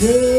Yeah.